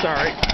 sorry.